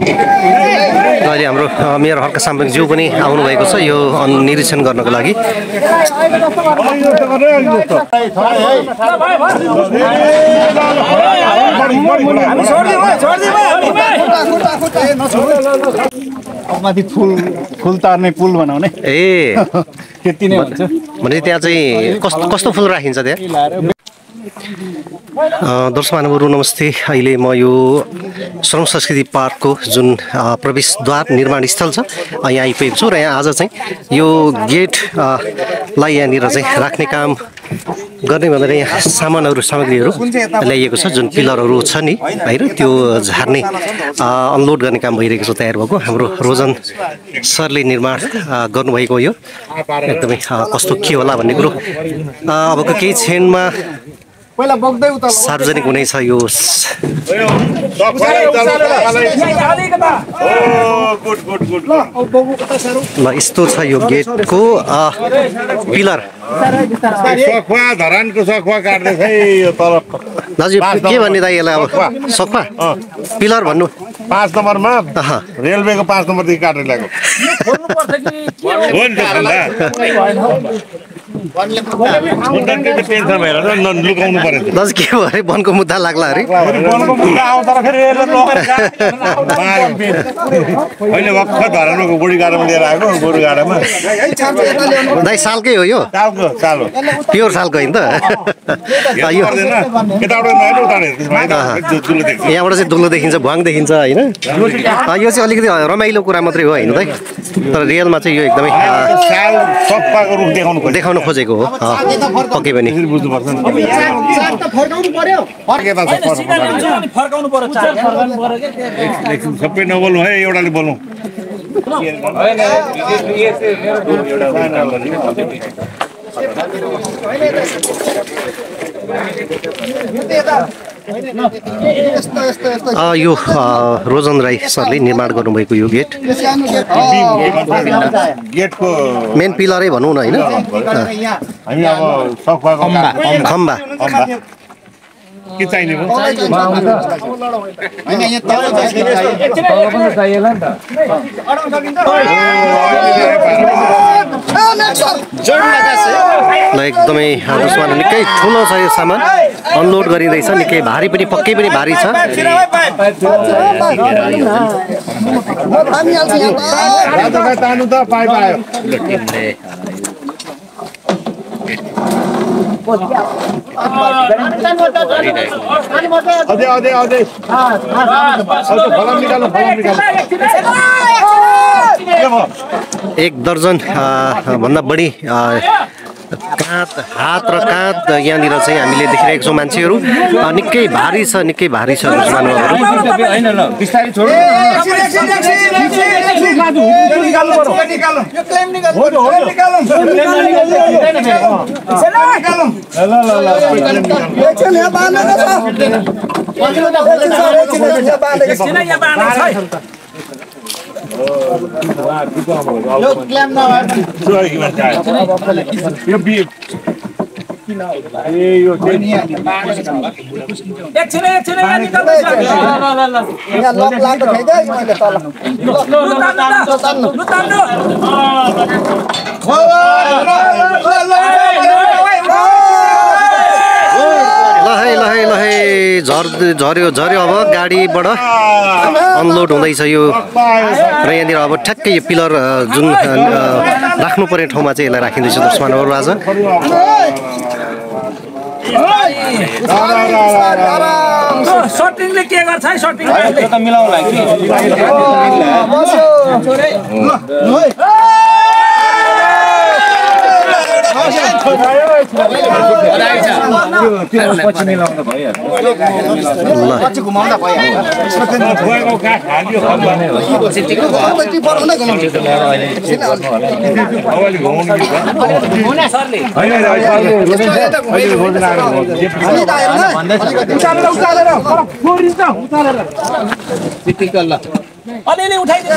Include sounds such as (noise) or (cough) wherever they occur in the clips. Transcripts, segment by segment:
अहिले हाम्रो मेयर हर्क साम्बाङज्यू पनि आउनुभएको छ यो निरीक्षण गर्नको लागि। माथि फुल फुल तार्ने पुल बनाउने। ए। (laughs) त्यति नै भने त्यहाँ चाहिँ कस्तो कस्तो फुल राखिन्छ त्यहाँ? दर्शक महानुभावहरू नमस्ते। अहिले म यो श्रम संस्कृति पार्कको जुन प्रवेशद्वार निर्माण स्थल छ यहाँ आइपुगेको छु र यहाँ आज चाहिँ यो गेट अ, लाई यहाँनिर चाहिँ राख्ने काम गर्ने भनेर यहाँ सामानहरू सामग्रीहरू ल्याइएको छ जुन पिलरहरू छ नि बाहिर। त्यो झार्ने अनलोड गर्ने काम भइरहेको छ तयार भएको। हाम्रो रोजन सरले निर्माण गर्नुभएको यो एकदमै कस्तो के होला भन्ने कुरो। अबको केही क्षणमा पहिला बग्दै उता सार्वजनिक हुनेछ यो ल यस्तो छ यो गेटको पिलर सखुवा धरानको सखुवा काट्दैछ है यो तल दाजु के भन्ने दाइ यसलाई अब सखुवा पिलर भन्नु पाँच नम्बरमा रेलवेको पाँच नम्बरदेखि काटेर ल्याएको दाजु के भयो अरे? वनको मुद्दा लाग्ला अरे। दाइ सालकै हो यो? प्योर सालको होइन यहाँबाट चाहिँ दुलो देखिन्छ भुवाङ देखिन्छ होइन? यो चाहिँ अलिकति रमाइलो कुरा मात्रै हो होइन दाइ। तर रियलमा चाहिँ यो एकदमै देखाउन खोजेको हो। पक्कै पनि। सबै नबोल्नु है एउटाले बोलौँ यो रोजन राई सरले निर्माण गर्नुभएको यो गेट गेटको मेन पिलरै भनौँ न होइन खम्बा तल ल एकदमै जसमा निकै ठुलो छ यो सामान। अनलोड गरिँदैछ निकै भारी पनि पक्कै पनि भारी छ। एक दर्जन भन्दा बढी काँध हात र काँध यहाँनिर चाहिँ हामीले देखिरहेको छौँ मान्छेहरू निकै भारी छ निकै भारी छ तल लु, तान्नु त। लु, तान्नु। ल है ल है ल है झर झऱ्यो झऱ्यो अब गाडीबाट। अनलोड हुँदैछ यो। र यहाँनिर अब ठ्याक्कै यो पिलर जुन अ, राख्नुपर्ने ठाउँमा चाहिँ यसलाई राखिँदैछ दुश्मनहरू आज। सटिङले के गर्छ है पछि घुमाउँदा भइहाल्यो खुवाको काठ हालियो खम्बा बनाउँदै घुमाउँछु अगाडि घुमाउनु मिल्छ होइन होइन, अहिले अहिले रोजन आएर घुमाउँछ। हामी त आएर न उचालेर उचालेर फोरिन्छ उचालेर अलिअलि उठाइदिनु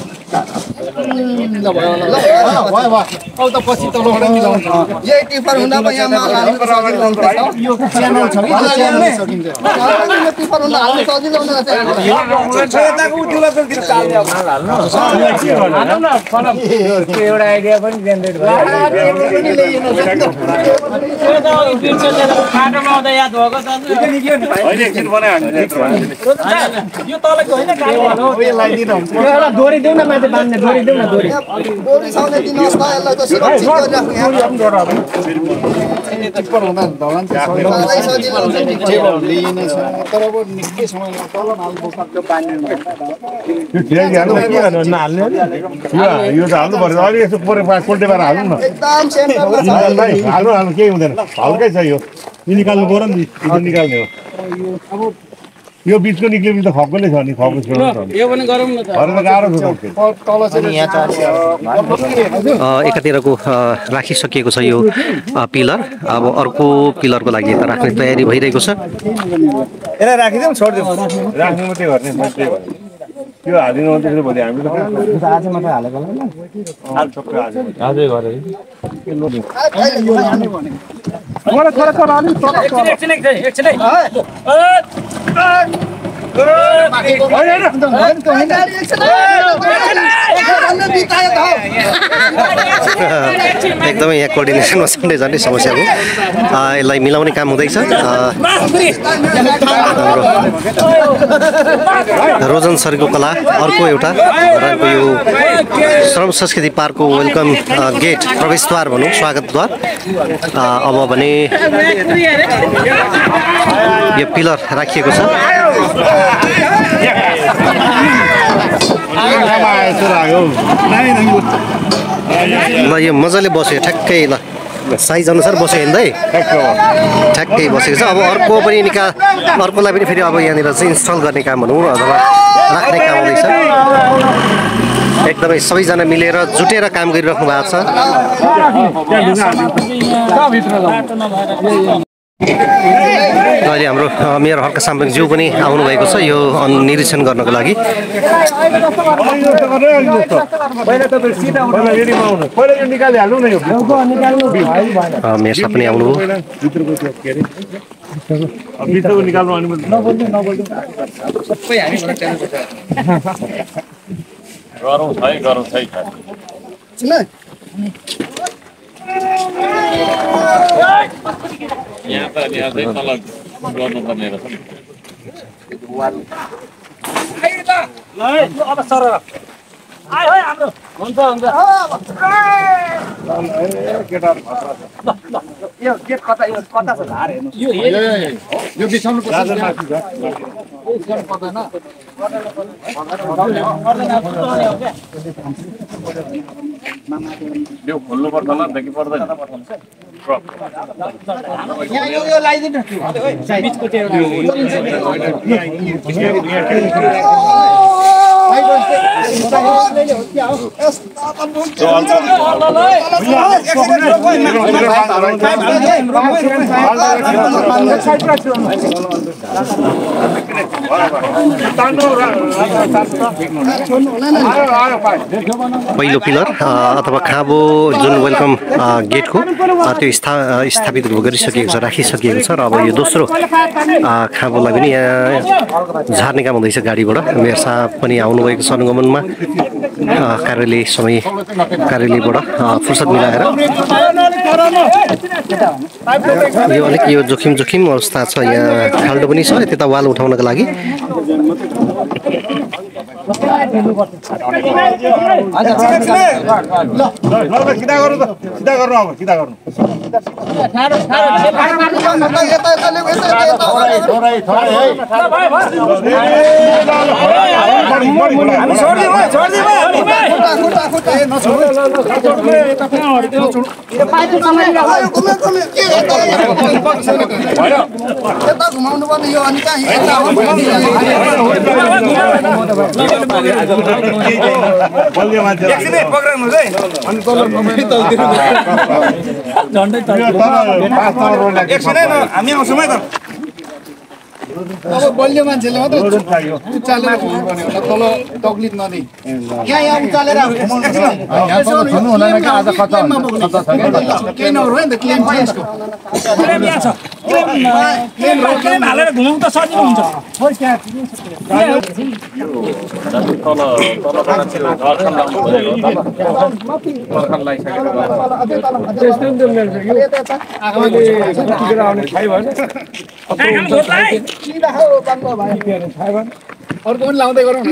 एउटा आइडिया पनि जेनेरेट बाटोमा आउँदा याद भएको यो तलको होइन यो त हाल्नु पर्छ अलिक यसो परे कोल्टे पाएर हाल्नु न हाल्नु हाल्नु केही हुँदैन हल्कै छ यो निकाल्नु पऱ्यो नि निकाल्ने हो यो बिचको निक्लेपछि त खप्को नै छ नि खप्को छोड्नु छ गरौँ एकातिरको राखिसकिएको छ यो पिलर। अब अर्को पिलरको लागि त राख्ने तयारी भइरहेको छ। यसलाई राखिदिउँ छोडिदिउँ राख्नु मात्रै गर्ने त्यो हालिदिनु मात्रै भोलि हामी त आज मात्रै हालेको आज एकछिन एकछिन एकछिन एकछिन। है। एकदमै यहाँ कोअर्डिनेसनमा झन्डै झन्डै समस्या हो। यसलाई मिलाउने काम हुँदैछ। रोजन सरको कला अर्को एउटा धरानको यो श्रम संस्कृति पार्कको वेलकम गेट प्रवेशद्वार भनौँ स्वागतद्वार। अब भने यो पिलर राखिएको छ। ल यो मजाले बस्यो ठ्याक्कै ल। साइज अनुसार बस्यो हिँड्दै ठ्याक्कै बसेको छ। अब अर्को पनि निका अर्कोलाई पनि फेरि अब यहाँनिर चाहिँ इन्स्टल गर्ने काम भनौँ अथवा राख्ने काम हुँदैछ। एकदमै सबैजना मिलेर जुटेर काम गरिराख्नु भएको छ। अहिले हाम्रो मेयर हर्क साम्बाङज्यू पनि आउनुभएको छ यो निरीक्षण गर्नको लागि। मेयर पनि यहाँ त अनि अझै तल गर्नुपर्ने रहेछ नि। अब सर आयो है हाम्रो हुन्छ हुन्छ। यो गेट कता यो कता छ हेर्नु यो हेर यो बिछाउनु पर्छ होला देखि पर्दैन पहिलो पिलर अथवा खाँबो जुन वेलकम गेटको त्यो स्था स्थापित गरिसकिएको छ राखिसकिएको छ र अब यो दोस्रो खाँबोलाई पनि यहाँ झार्ने काम हुँदैछ गाडीबाट। मेयर साहब पनि आउनुभएको छ अनुगमनमा कार्यालय समय कार्यालयबाट फुर्सद मिलाएर। यो अलिक यो जोखिम जोखिम अवस्था छ यहाँ खाल्डो पनि छ त्यता वाल उठाउनको लागि। सिधा गर्नु त सिधा गर्नु अब सिधा गर्नु घुमाउनु पर्ने यो अनि कहाँ यता हो बलियो मान्छे झन्डै यो तल पाँच नम्बर रोड लाग्छ अब बलियो मान्छेले मात्रै उचालेर होला। तल तक्लिफ नदिई। यहाँ यहाँ उचालेर केही नि त क्लेम छ यसको। क्लेम यहाँ छ। क्लेम क्लेम हालेर घुमाउनु त सजिलो हुन्छ। आँखामा घोट्ला है अर्को पनि लाउँदै गरौँ न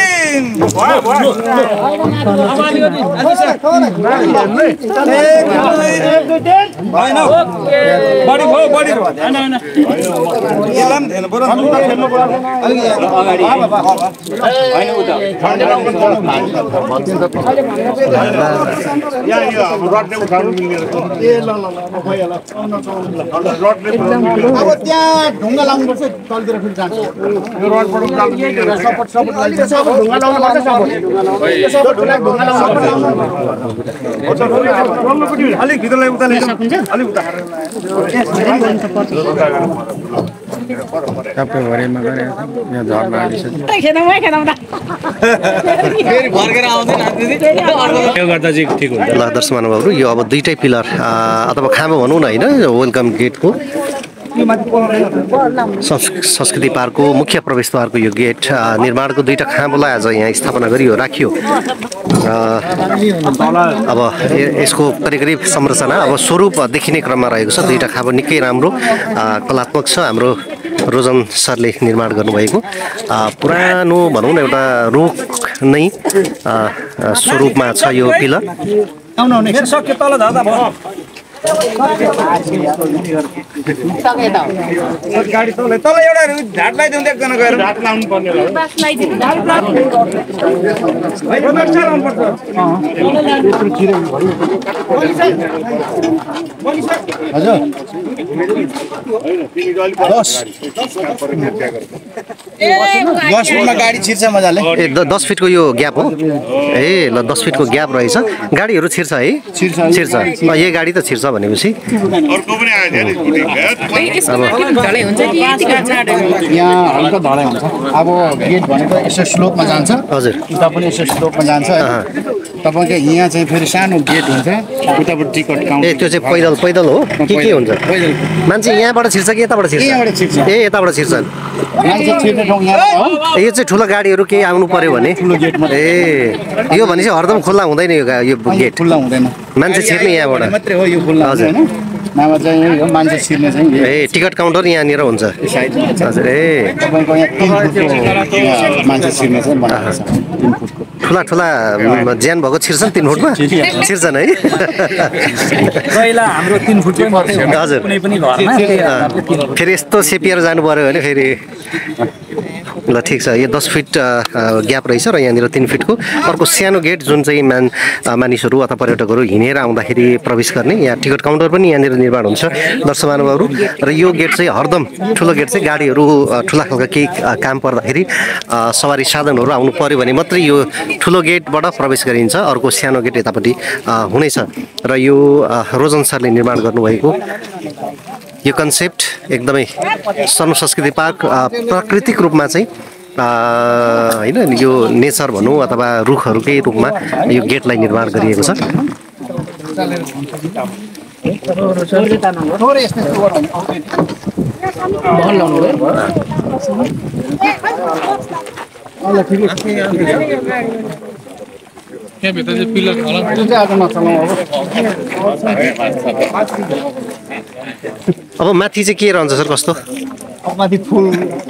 बढी भयो बढी अब त्यहाँ ढुङ्गा लाउनुपर्छ तलतिर फेरि जान्छ यो रडबाट लाउनु पर्छ ल दर्शक महानुभावहरू यो अब दुईटै पिलर अथवा खाँबो भनौँ न होइन वेलकम गेटको संस्कृति पार्कको मुख्य प्रवेशद्वारको यो गेट निर्माणको दुईवटा खाँबोलाई आज यहाँ स्थापना गरियो राखियो। अब यसको करिब करिब संरचना अब स्वरूप देखिने क्रममा रहेको छ। दुईवटा खाँबो निकै राम्रो कलात्मक छ। हाम्रो रोजन सरले निर्माण गर्नुभएको। पुरानो भनौँ न एउटा रुख नै स्वरूपमा छ यो पिलर। सक्यो तल तल एउटा झाट लगाइदिउँ एकजना गएर हात लाउनु पर्ने होला दस मिनटमा गाडी छिर्छ मजाले ए दस फिटको यो ग्याप हो। ए ल दस फिटको ग्याप रहेछ। गाडीहरू छिर्छ है? छिर्छ। छिर्छ यही गाडी त छिर्छ। भनेपछि यहाँ हल्का ढलाइ हुन्छ। अब गेट भनेको यसो स्लोपमा जान्छ। हजुर। उता पनि यसो स्लोपमा जान्छ। तपाईँको यहाँ चाहिँ फेरि सानो गेट हुन्छ। उताबाट टिकट ए काउन्टर त्यो चाहिँ पैदल पैदल हो? के के हुन्छ? पैदल। मान्छे यहाँबाट छिर्छ कि यताबाट छिर्छ। ए यताबाट छिर्छ। मान्छे छिर्ने ठाउँ यहाँ हो। यो चाहिँ ठुलो गाडीहरू केही आउनु पर्यो भने? ए यो भनेपछि हरदम खुल्ला हुँदैन यो गेट। खुल्ला हुँदैन। मान्छे छिर्ने यहाँबाट। मात्रै हो यो खुल्ला हजुर। होइन नभए चाहिँ यही हो मान्छे छिर्ने चाहिँ यही ए टिकट काउन्टर यहाँनिर हुन्छ। हजुर ए। तपाईँको यहाँ तिन फुटको यहाँ मान्छे छिर्ने चाहिँ बनाएको छ। तिन फुटको। ठुला ठुला ज्यान भएको छिर्छन् तिन फुटमा? छिर्छन्। है? पहिला हाम्रो तिन। हजुर। फेरि यस्तो सेपिएर जानु पऱ्यो भने फेरि। ल ठिक छ। यो दस फिट ग्याप रहेछ र यहाँनिर तिन फिटको। अर्को सानो गेट जुन चाहिँ मान मानिसहरू अथवा पर्यटकहरू हिँडेर आउँदाखेरि प्रवेश गर्ने यहाँ टिकट काउन्टर पनि यहाँनिर निर्माण हुन्छ दर्शक महानुभावहरू र यो गेट चाहिँ हरदम ठुलो गेट चाहिँ गाडीहरू ठुला खालका केही काम पर्दाखेरि सवारी साधनहरू आउनु पऱ्यो भने मात्रै यो ठुलो गेटबाट प्रवेश गरिन्छ। अर्को सानो गेट यतापट्टि हुनेछ। र यो रोजन सरले निर्माण गर्नुभएको यो कन्सेप्ट एकदमै सर्व संस्कृति पार्क प्राकृतिक रूपमा चाहिँ होइन यो नेचर भनौँ अथवा रुखहरूकै रूपमा यो गेटलाई निर्माण गरिएको छ। थोरै यस्तो यस्तो गर्दा आउँदैन त्यो चाहिँ आज नचलाउँ अब माथि चाहिँ के रहन्छ सर कस्तो? माथि फुल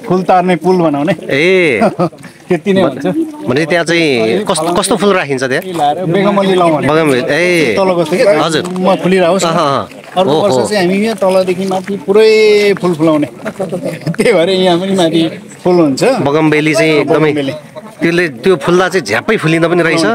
फुल तार्ने पुल बनाउने। ए। (laughs) त्यति नै हुन्छ। भने त्यहाँ चाहिँ कस्तो कस्तो फुल राखिन्छ त्यहाँ? बेगमली बगान ए। हजुर। म फुलिरहोस्। अर्को। वर्ष चाहिँ हामी यहाँ तलदेखि माथि पुरै फुल फुलाउने। त्यही भएर यहाँ पनि माथि फुल हुन्छ। बगमबेली चाहिँ एकदमै। त्यसले त्यो फुल्दा चाहिँ झ्याप्पै फुलिँदो पनि रहेछ।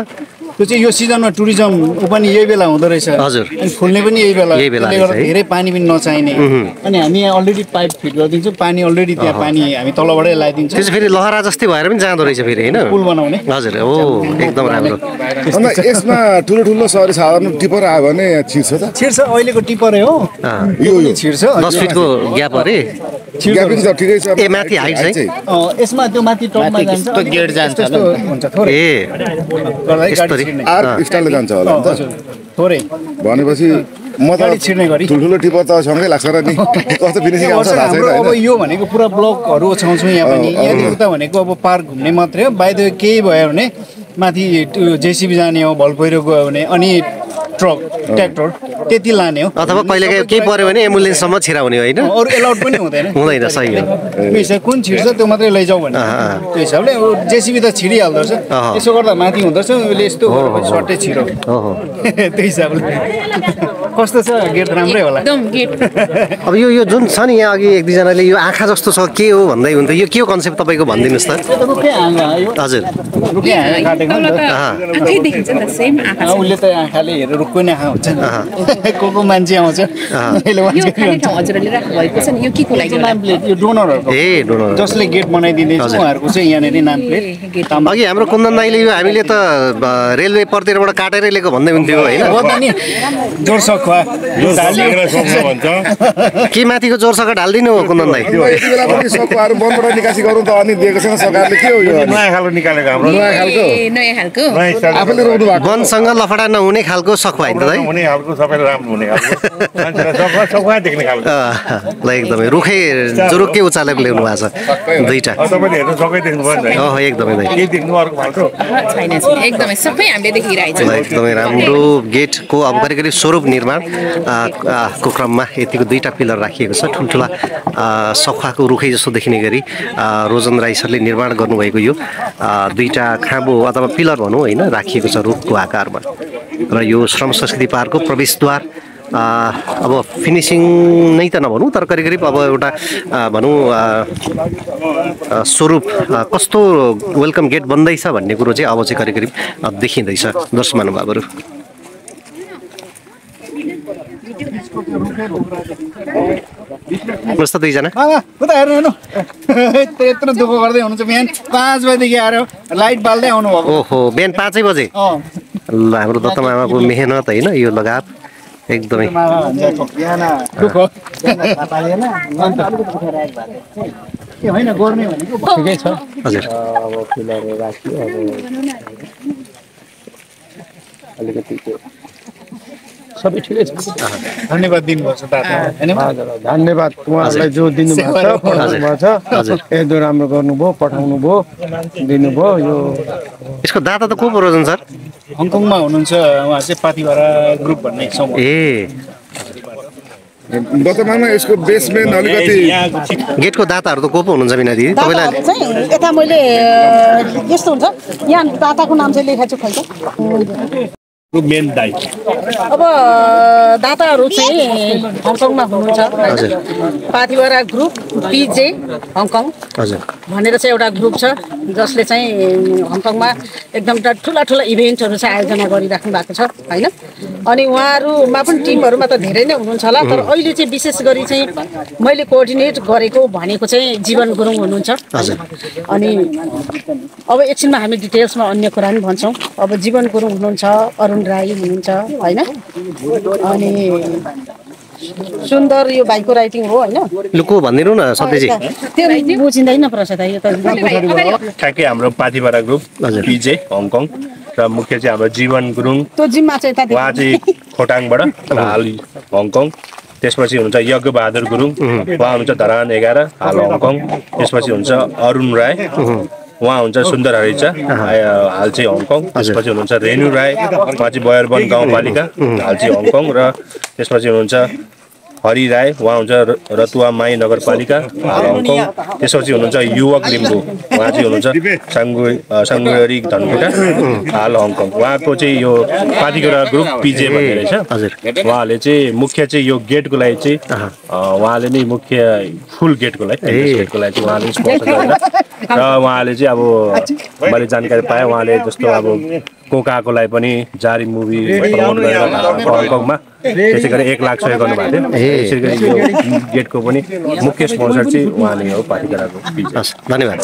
त्यो चाहिँ यो सिजनमा टुरिज्म ऊ पनि यही बेला हुँदो रहेछ। हजुर। अनि फुल्ने पनि यही बेला। त्यसले गर्दा है। धेरै पानी पनि नचाहिने। अनि हामी यहाँ अलरेडी पाइप फिट गरिदिन्छौँ। पानी अलरेडी त्यहाँ पानी हामी तलबाटै लगाइदिन्छौँ फेरि लहरा जस्तै भएर पनि जाँदो रहेछ फेरि होइन? पुल बनाउने। हजुर। ओ एकदम राम्रो। अन्त यसमा ठुलो ठुलो सरी साधारण टिपर आयो भने छिर्छ त? छिर्छ अहिलेको टिपरै हो। यो छिर्छ। दस फिटको ग्याप अरे। ग्यापिङ त ठिकै छ। ए, माथि हाइट चाहिँ? अँ, यसमा त्यो माथि टपमा जान्छ। गेट जान्छ यस्तो हुन्छ थोरै। ए। आर्क स्टाइलले जान्छ होला नि त हजुर थोरै भनेपछि म त छिर्ने गरी ठुल्ठुलो टिपर त सँगै लाग्छ र नि कस्तो फिनिसिङ आउँछ अब यो भनेको पुरा ब्लकहरू ओछ्याउँछौँ यहाँ पनि यहाँ उता भनेको अब पार्क घुम्ने मात्रै हो बाहिर केही भयो भने माथि जेसिबी जाने हो भल पहिरो गयो भने अनि ट्रक ट्र्याक्टर त्यति लाने हो। अथवा कहिले केही पऱ्यो भने एम्बुलेन्ससम्म छिराउने होइन? अरू एलाउड पनि हुँदैन। हुँदैन सही हो। त्यो हिसाब कुन छिर्छ त्यो मात्रै लैजाऊ भने। त्यो हिसाबले अब जेसिबी त छिरिहाल्दो रहेछ अँ। यसो गर्दा माथि हुँदो रहेछ उसले यस्तो सर्टै छिरो। ओहो (laughs) त्यो हिसाबले। कस्तो छ? गेट राम्रै होला। एकदम गेट। (laughs) अब यो यो जुन छ नि यहाँ अघि एक दुईजनाले यो आँखा जस्तो छ के हो भन्दै हुन्थ्यो? यो के हो कन्सेप्ट तपाईँको भनिदिनुहोस् त। हजुर। उसले त आँखाले हेरेर रुखको नै आँखा हुन्छ। (laughs) को को मान्छे आउँछ? A donor. जसले गेट बनाइदिँदैछ। उहाँहरूको चाहिँ यहाँनिर नाम प्लेट अघि हाम्रो कुन्दन दाईले यो हामीले त रेलवे पर्तिरबाट काटेरै लिएको भन्दै हुन्थ्यो होइन? नि सखुवा के माथिको जोर सका ढालिदिनु हो कुन्दन दाई यति बेला पनि सकुवाहरू बनबाट निकासी गरौँ त अनि दिएको छैन सरकारले। के हो यो? नयाँ खालको निकालेको हाम्रो। नयाँ खालको? ए, नयाँ खालको। आफैले रोप्नु भएको। वनसँग लफडा नहुने खालको सखुवा होइन त दाई हुने खालको सबैले राम्रो हुने खालको। सफा देख्ने खालको। ल एकदमै रुखै जुरुक्कै उचालेर ल्याउनु भएको छ। दुईवटा। अब तपाईँले हेर्नु सबै देख्नुभयो नि त अँ एकदमै दाई केही देख्नु अर्को खालको? छैन छैन। एकदमै सबै हामीले देखिरहेको छ एकदमै राम्रो गेटको अब करिब करिब स्वरूप निर्माण आ, को क्रममा यतिको दुईवटा पिलर राखिएको छ। ठुल्ठुला सखुवाको रुखै जस्तो देखिने गरी रोजन राई सरले निर्माण गर्नुभएको यो दुईवटा खाँबो अथवा पिलर भनौँ होइन राखिएको छ रुखको आकारमा। र यो श्रम संस्कृति पार्कको प्रवेशद्वार अब फिनिसिङ नै त नभनौँ तर करिब करिब अब एउटा भनौँ स्वरूप कस्तो वेलकम गेट बन्दैछ भन्ने कुरो चाहिँ अब चाहिँ करिब करिब देखिँदैछ। दर्शक महानुभावहरू भन्नुहोस् त दुईजना उता हेर्नु हेर्नु त्यत्रो दुःख गर्दै हुनुहुन्छ बिहान पाँच बजीदेखि आएर लाइट बाल्दै आउनु भएको ओहो बिहान पाँचै बजे अँ ल हाम्रो दत्त मामाको मेहनत होइन यो लगात एकदमै होइन गर्ने भनेको ठिकै छ हजुर सबै ठिकै छ धन्यवाद दिनुभएको छ धन्यवाद उहाँहरूलाई जो दिनुभएको छ पठाउनु भएको छ। एकदम राम्रो गर्नुभयो पठाउनु भयो दिनुभयो यो यसको दाता त को पो रोजन सर। हङकङमा हुनुहुन्छ उहाँ चाहिँ पाथिभरा ग्रुप भन्ने समूह ए वर्तमानमा यसको बेसमेन्ट अलिकति गेटको दाताहरू त को पो हुनुहुन्छ बिना दिदी तपाईँलाई चाहिँ यता मैले यस्तो हुन्छ यहाँ दाताको नाम चाहिँ लेखाएको छु खै त मेन दाइ अब दाताहरू चाहिँ हङकङमा हुनुहुन्छ। पाथिभरा ग्रुप पिजे हङकङ। हजुर। भनेर चाहिँ एउटा ग्रुप छ जसले चाहिँ हङकङमा एकदम ठुला ठुला इभेन्टहरू चाहिँ आयोजना गरिराख्नु भएको छ होइन? अनि उहाँहरूमा पनि टिमहरूमा त धेरै नै हुनुहुन्छ होला तर अहिले चाहिँ विशेष गरी चाहिँ मैले कोअर्डिनेट गरेको भनेको चाहिँ जीवन गुरुङ हुनुहुन्छ। अनि अब एकछिनमा हामी डिटेल्समा अन्य कुरा पनि भन्छौँ। अब जीवन गुरुङ हुनुहुन्छ अरुण राई हुनुहुन्छ होइन? अनि सुन्दर यो भाइको राइटिङ हो होइन? लु को भनिदिनु न सत्यजी त्यो बुझिँदैन प्रसाद यो त ठ्याक्कै हाम्रो पाथिभरा ग्रुप। पिजे हङकङ र मुख्य चाहिँ हाम्रो जीवन गुरुङ। त्यो जिम्मा चाहिँ यता उहाँ चाहिँ खोटाङबाट हाल हङकङ। त्यसपछि हुन्छ यज्ञबहादुर गुरुङ। उहाँ हुनुहुन्छ धरान एघार हाल हङकङ। त्यसपछि हुन्छ अरुण राई उहाँ हुन्छ सुन्दर हरिचा हाल चाहिँ हङकङ त्यसपछि हुनुहुन्छ रेणु राई उहाँ चाहिँ बयरवन गाउँपालिका हाल चाहिँ हङकङ र त्यसपछि हुनुहुन्छ हरि राई उहाँ हुन्छ रतुवा माई नगरपालिका हाल हङकङ। त्यसपछि हुनुहुन्छ युवक लिम्बू। उहाँ चाहिँ हुनुहुन्छ साङ्गु साङ्गुरी धनकुटा हाल हङकङ। उहाँको चाहिँ यो पार्टीको ग्रुप पिजे भन्ने रहेछ। हजुर। उहाँले चाहिँ मुख्य चाहिँ यो गेटको लागि चाहिँ उहाँले नै मुख्य फुल गेटको लागि गेटको लागि चाहिँ उहाँले स्पोन्सर गरेर। र उहाँले चाहिँ अब मैले जानकारी पाएँ उहाँले जस्तो अब कोकाको लागि पनि जारी मुभी प्रमोट गरेर हङकङमा। त्यसै गरी एक लाख सहयोग गर्नुभएको थियो। त्यसै गरी यो गेटको पनि मुख्य स्पोन्सर चाहिँ उहाँले हो पार्टी केटाको हस् धन्यवाद।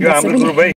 यो हाम्रो ग्रुप है